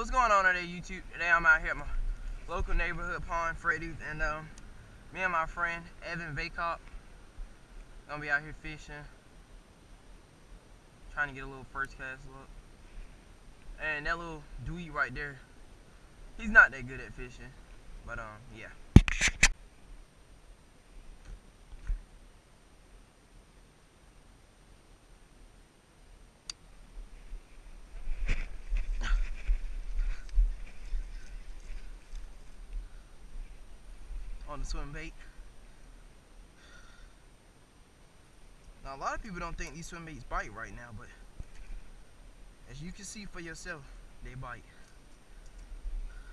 What's going on today, YouTube? Today I'm out here at my local neighborhood pond, Freddy's, and um, me and my friend Evan Vacop gonna be out here fishing, trying to get a little first cast look. And that little Dewey right there, he's not that good at fishing, but um, yeah. On the swim bait. Now a lot of people don't think these swim baits bite right now, but as you can see for yourself, they bite.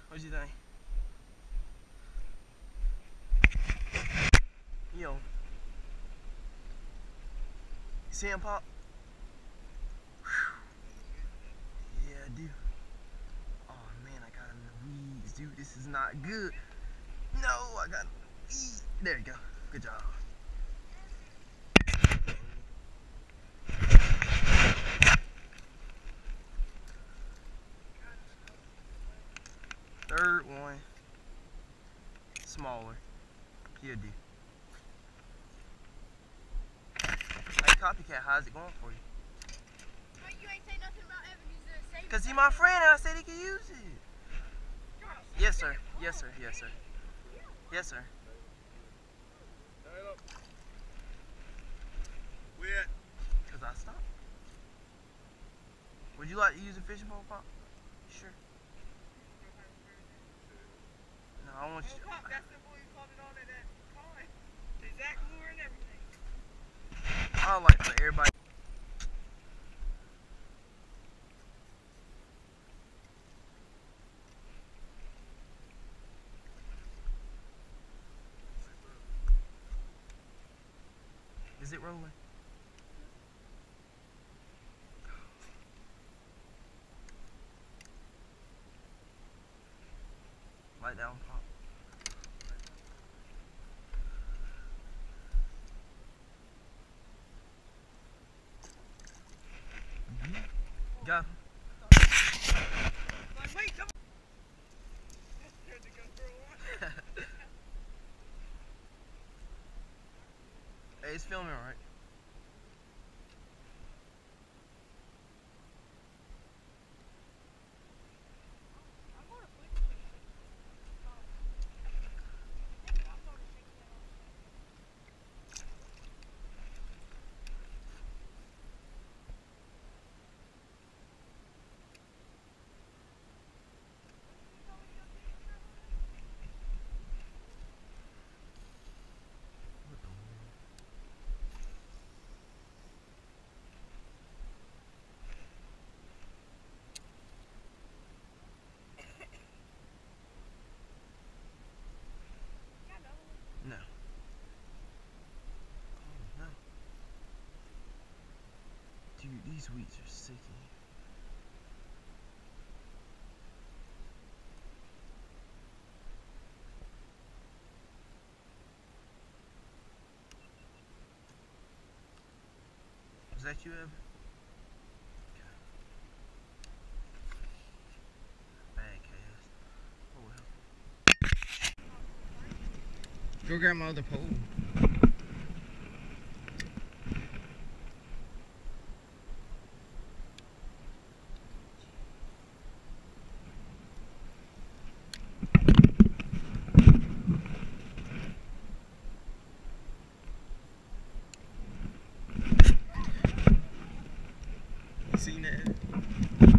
What do you think? Yo. You see him pop? Whew. Yeah, do. Oh man, I got him in the weeds, dude. This is not good. No, I got There you go. Good job. Third one. Smaller. Here, do. Hey, copycat, how's it going for you? Cause he my friend and I said he could use it. Yes, sir. Yes, sir. Yes, sir. Yes, sir. Where? Because I stopped. Would you like to use a fishing pole, Pop? Sure. No, I want you. Oh, Pop, that's the boy who caught it on in that pond. Exact lure and everything. I like for everybody. Is it rolling? Light down, pop. Mm-hmm. Go. Like, wait, come on. Scared to go for a walk. Hey, it's filming, right? What the world? No. Oh no. Dude, these weeds are here. Was that you, cast. Oh. Go grab my other pole. seen it.